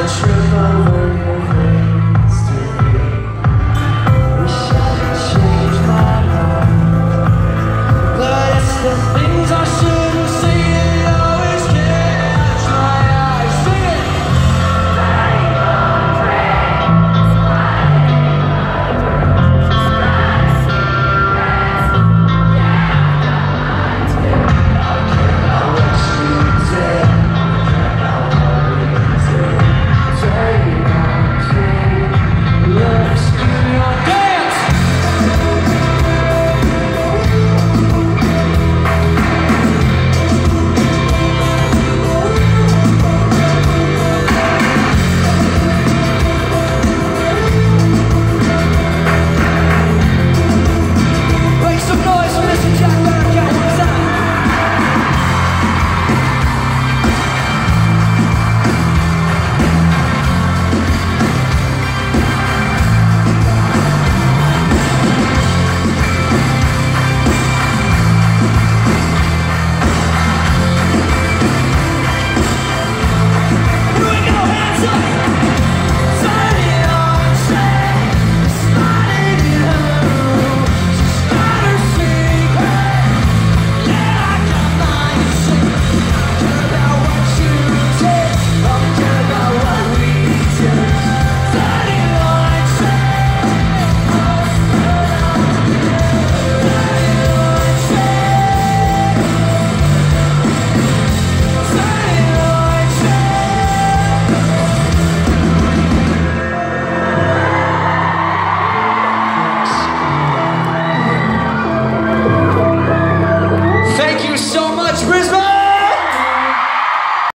a trip over you.